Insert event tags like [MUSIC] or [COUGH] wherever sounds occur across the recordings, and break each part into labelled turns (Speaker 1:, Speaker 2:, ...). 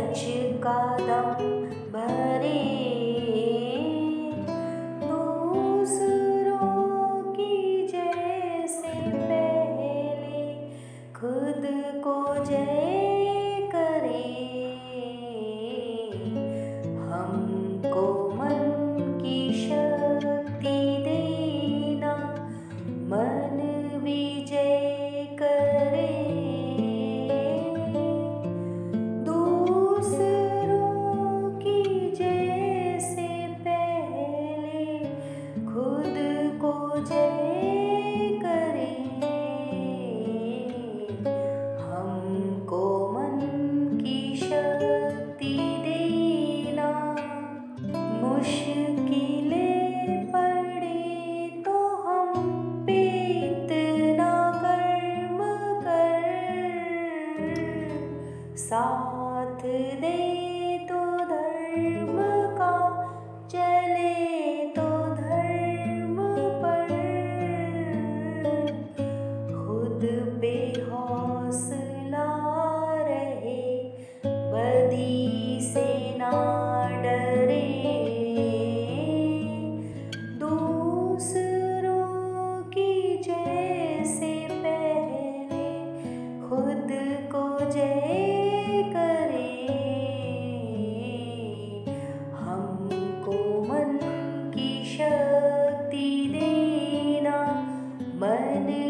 Speaker 1: पक्षिका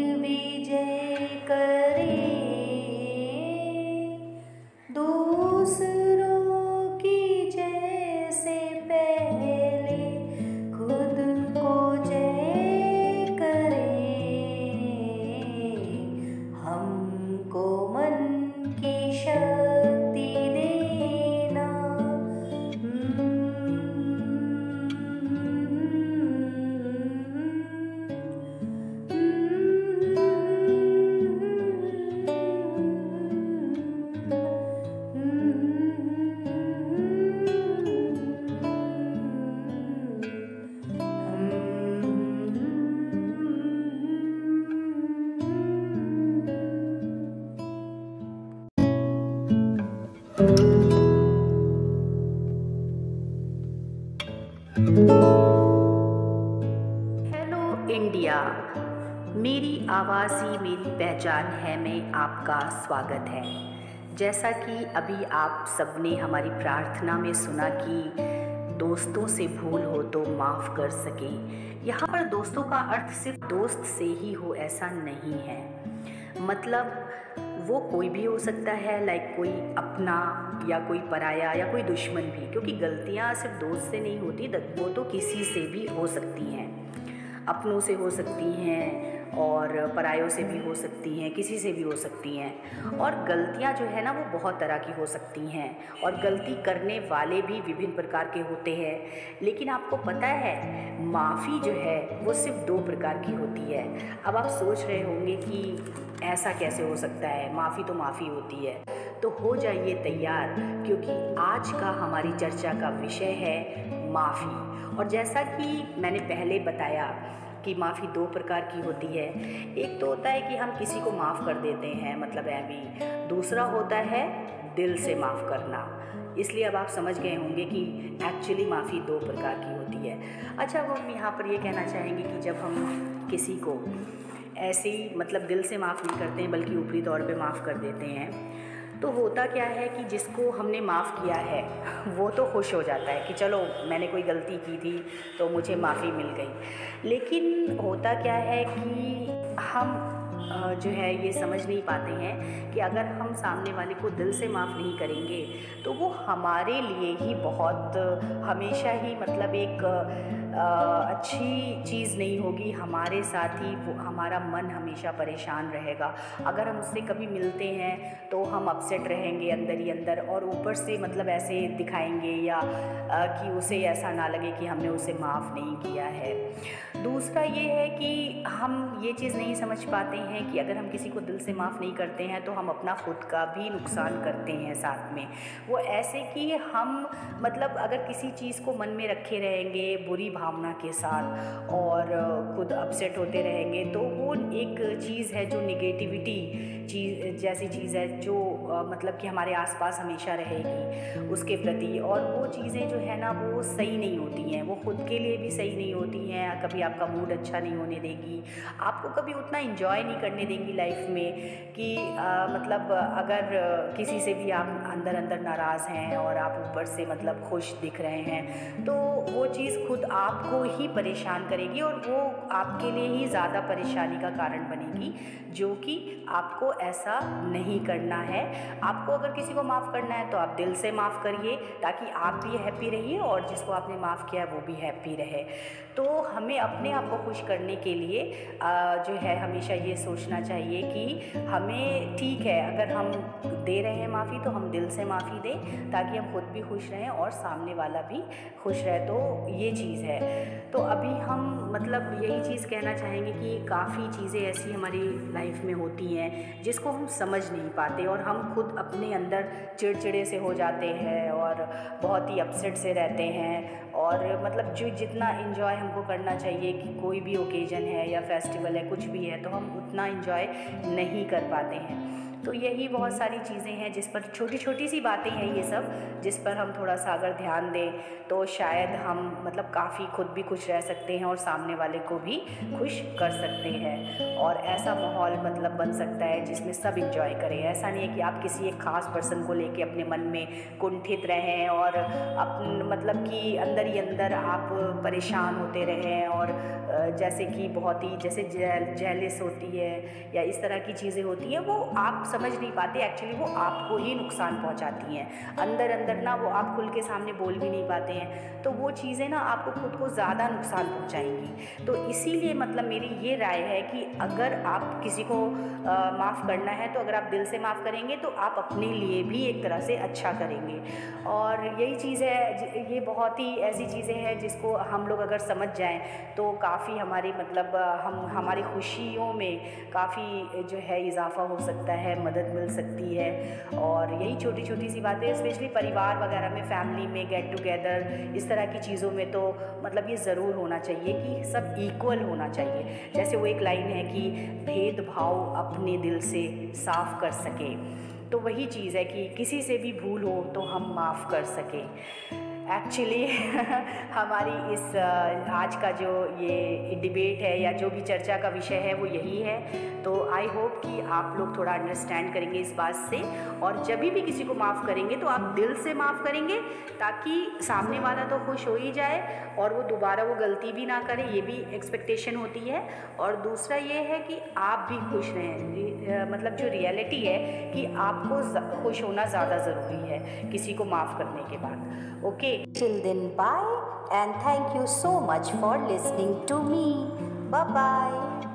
Speaker 1: विजय करे। दूसरों की जैसे पहले खुद को जय करे। हमको
Speaker 2: आवाज़ ही मेरी पहचान है, में आपका स्वागत है। जैसा कि अभी आप सबने हमारी प्रार्थना में सुना कि दोस्तों से भूल हो तो माफ़ कर सकें। यहाँ पर दोस्तों का अर्थ सिर्फ़ दोस्त से ही हो, ऐसा नहीं है। मतलब वो कोई भी हो सकता है लाइक कोई अपना या कोई पराया या कोई दुश्मन भी, क्योंकि गलतियाँ सिर्फ़ दोस्त से नहीं होती, वो तो किसी से भी हो सकती हैं। अपनों से हो सकती हैं और परायों से भी हो सकती हैं, किसी से भी हो सकती हैं। और गलतियाँ जो है ना, वो बहुत तरह की हो सकती हैं और गलती करने वाले भी विभिन्न प्रकार के होते हैं। लेकिन आपको पता है, माफ़ी जो है, वो सिर्फ़ दो प्रकार की होती है। अब आप सोच रहे होंगे कि ऐसा कैसे हो सकता है? माफ़ी तो माफ़ी होती है। तो हो जाइए तैयार, क्योंकि आज का हमारी चर्चा का विषय है माफ़ी। और जैसा कि मैंने पहले बताया कि माफ़ी दो प्रकार की होती है। एक तो होता है कि हम किसी को माफ़ कर देते हैं मतलब है भी दूसरा होता है दिल से माफ़ करना। इसलिए अब आप समझ गए होंगे कि एक्चुअली माफ़ी दो प्रकार की होती है। अच्छा अब हम यहाँ पर ये कहना चाहेंगे कि जब हम किसी को ऐसे ही मतलब दिल से माफ़ नहीं करते हैं, बल्कि ऊपरी तौर पे माफ़ कर देते हैं तो होता क्या है कि जिसको हमने माफ़ किया है, वो तो खुश हो जाता है कि चलो, मैंने कोई गलती की थी तो मुझे माफ़ी मिल गई। लेकिन होता क्या है कि हम जो है, ये समझ नहीं पाते हैं कि अगर हम सामने वाले को दिल से माफ़ नहीं करेंगे तो वो हमारे लिए ही बहुत, हमेशा ही मतलब एक अच्छी चीज़ नहीं होगी। हमारे साथ ही वो, हमारा मन हमेशा परेशान रहेगा। अगर हम उससे कभी मिलते हैं तो हम अपसेट रहेंगे अंदर ही अंदर और ऊपर से मतलब ऐसे दिखाएँगे या कि उसे ऐसा ना लगे कि हमने उसे माफ़ नहीं किया है। दूसरा ये है कि हम ये चीज़ नहीं समझ पाते हैं कि अगर हम किसी को दिल से माफ़ नहीं करते हैं तो हम अपना खुद का भी नुकसान करते हैं साथ में। वो ऐसे कि हम मतलब अगर किसी चीज़ को मन में रखे रहेंगे बुरी भावना के साथ और खुद अपसेट होते रहेंगे तो वो एक चीज़ है जो निगेटिविटी चीज़, जैसी चीज़ है जो मतलब कि हमारे आसपास हमेशा रहेगी उसके प्रति। और वो चीज़ें जो है ना वो सही नहीं होती हैं। वो खुद के लिए भी सही नहीं होती हैं। कभी आपका मूड अच्छा नहीं होने देगी। आपको कभी उतना इंजॉय नहीं करने देंगी लाइफ में कि आ, मतलब अगर किसी से भी आप अंदर अंदर नाराज़ हैं और आप ऊपर से मतलब खुश दिख रहे हैं तो वो चीज़ खुद आपको ही परेशान करेगी और वो आपके लिए ही ज़्यादा परेशानी का कारण बनेगी जो कि आपको ऐसा नहीं करना है। आपको अगर किसी को माफ़ करना है तो आप दिल से माफ़ करिए, ताकि आप भी हैप्पी रहिए और जिसको आपने माफ़ किया है वो भी हैप्पी रहे। तो हमें अपने आप को खुश करने के लिए जो है, हमेशा ये सोचना चाहिए कि हमें ठीक है, अगर हम दे रहे हैं माफ़ी तो हम दिल से माफ़ी दें, ताकि हम खुद भी खुश रहें और सामने वाला भी खुश रहे। तो ये चीज़ है। तो अभी हम मतलब यही चीज़ कहना चाहेंगे कि काफ़ी चीज़ें ऐसी हमारी लाइफ में होती हैं, जिसको हम समझ नहीं पाते और हम खुद अपने अंदर चिड़चिड़े से हो जाते हैं और बहुत ही अपसेट से रहते हैं। और मतलब जो जितना इन्जॉय हमको करना चाहिए कि कोई भी ओकेजन है या फेस्टिवल है, कुछ भी है तो हम उतना इन्जॉय नहीं कर पाते हैं। तो यही बहुत सारी चीज़ें हैं जिस पर छोटी छोटी सी बातें हैं ये सब, जिस पर हम थोड़ा सा अगर ध्यान दें तो शायद हम मतलब काफ़ी खुद भी खुश रह सकते हैं और सामने वाले को भी खुश कर सकते हैं। और ऐसा माहौल मतलब बन सकता है जिसमें सब इंजॉय करें। ऐसा नहीं है कि आप किसी एक ख़ास पर्सन को लेके अपने मन में कुंठित रहें और अपन मतलब कि अंदर ही अंदर आप परेशान होते रहें और जैसे कि बहुत ही, जैसे जेलिस होती है या इस तरह की चीज़ें होती हैं, वो आप समझ नहीं पाते एक्चुअली वो आपको ही नुकसान पहुंचाती हैं। अंदर अंदर ना वो आप खुल के सामने बोल भी नहीं पाते हैं। तो वो चीज़ें ना आपको खुद को ज़्यादा नुकसान पहुंचाएँगी। तो इसीलिए मतलब मेरी ये राय है कि अगर आप किसी को माफ़ करना है तो अगर आप दिल से माफ़ करेंगे तो आप अपने लिए भी एक तरह से अच्छा करेंगे। और यही चीज़ है ये बहुत ही ऐसी चीज़ें हैं जिसको हम लोग अगर समझ जाएँ तो काफ़ी हमारी मतलब हम, हमारी खुशियों में काफ़ी जो है इजाफ़ा हो सकता है मदद मिल सकती है। और यही छोटी छोटी सी बातें स्पेशली परिवार वगैरह में फैमिली में गेट टुगेदर इस तरह की चीज़ों में तो मतलब ये ज़रूर होना चाहिए कि सब इक्वल होना चाहिए। जैसे वो एक लाइन है कि भेदभाव अपने दिल से साफ़ कर सके। तो वही चीज़ है कि किसी से भी भूल हो तो हम माफ़ कर सकें। एक्चुअली [LAUGHS] हमारी इस आज का जो ये डिबेट है या जो भी चर्चा का विषय है वो यही है। तो आई होप कि आप लोग थोड़ा अंडरस्टैंड करेंगे इस बात से और जब भी किसी को माफ़ करेंगे तो आप दिल से माफ़ करेंगे ताकि सामने वाला तो खुश हो ही जाए और वो दोबारा वो गलती भी ना करे, ये भी एक्सपेक्टेशन होती है। और दूसरा ये है कि आप भी खुश रहें। मतलब जो रियलिटी है कि आपको खुश होना ज़्यादा ज़रूरी है किसी को माफ़ करने के बाद। Okay
Speaker 1: Till then, bye and thank you so much for listening to me. Bye bye.